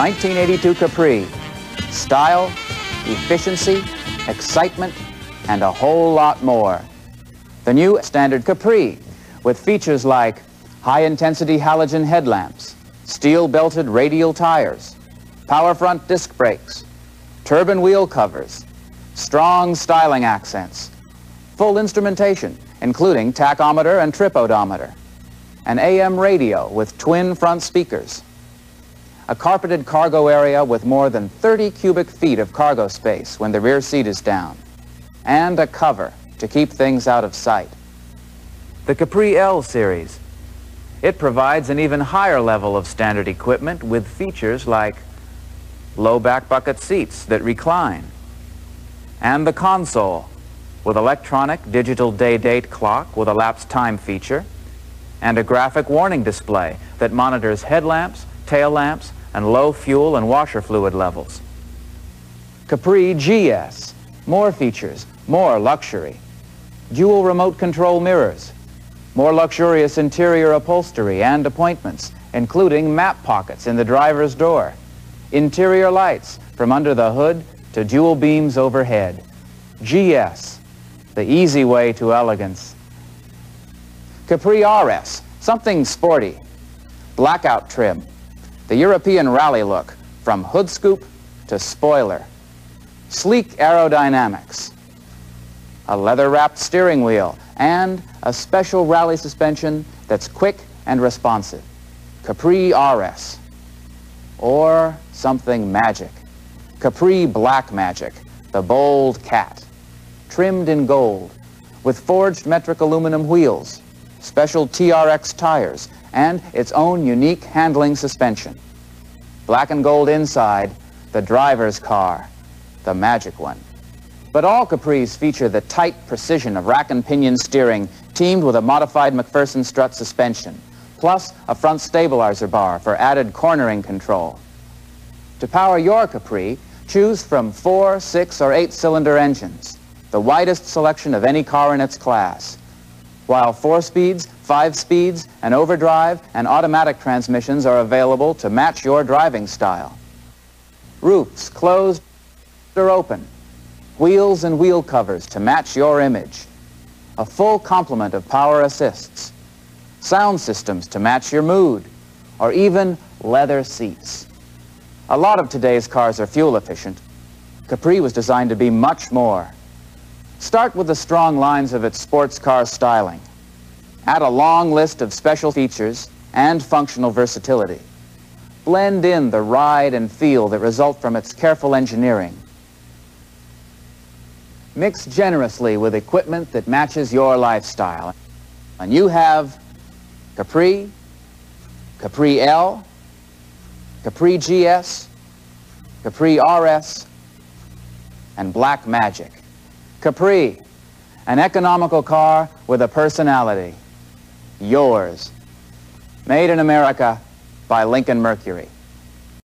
1982 Capri. Style, efficiency, excitement, and a whole lot more. The new standard Capri with features like high-intensity halogen headlamps, steel-belted radial tires, power front disc brakes, turbine wheel covers, strong styling accents, full instrumentation, including tachometer and trip odometer, an AM radio with twin front speakers, a carpeted cargo area with more than 30 cubic feet of cargo space when the rear seat is down, and a cover to keep things out of sight. The Capri L series. It provides an even higher level of standard equipment with features like low back bucket seats that recline, and the console with electronic digital day-date clock with a lapse time feature, and a graphic warning display that monitors headlamps, tail lamps, and low fuel and washer fluid levels. Capri GS, more features, more luxury. Dual remote control mirrors, more luxurious interior upholstery and appointments, including map pockets in the driver's door, interior lights from under the hood to dual beams overhead. GS, the easy way to elegance. Capri RS, something sporty. Blackout trim, the European rally look, from hood scoop to spoiler. Sleek aerodynamics, a leather-wrapped steering wheel, and a special rally suspension that's quick and responsive. Capri RS. Or something magic. Capri Black Magic, the bold cat. Trimmed in gold, with forged metric aluminum wheels, special TRX tires, and its own unique handling suspension. Black and gold inside, the driver's car, the magic one. But all Capris feature the tight precision of rack and pinion steering teamed with a modified MacPherson strut suspension, plus a front stabilizer bar for added cornering control. To power your Capri, choose from four, six, or eight-cylinder engines, the widest selection of any car in its class, while four speeds, five speeds, and overdrive and automatic transmissions are available to match your driving style. Roofs closed or open, wheels and wheel covers to match your image, a full complement of power assists, sound systems to match your mood, or even leather seats. A lot of today's cars are fuel efficient. Capri was designed to be much more. Start with the strong lines of its sports car styling. Add a long list of special features and functional versatility. Blend in the ride and feel that result from its careful engineering Mix generously with equipment that matches your lifestyle. And you have Capri, Capri L, Capri GS, Capri RS, and Black Magic. Capri, an economical car with a personality. Yours. Made in America by Lincoln Mercury.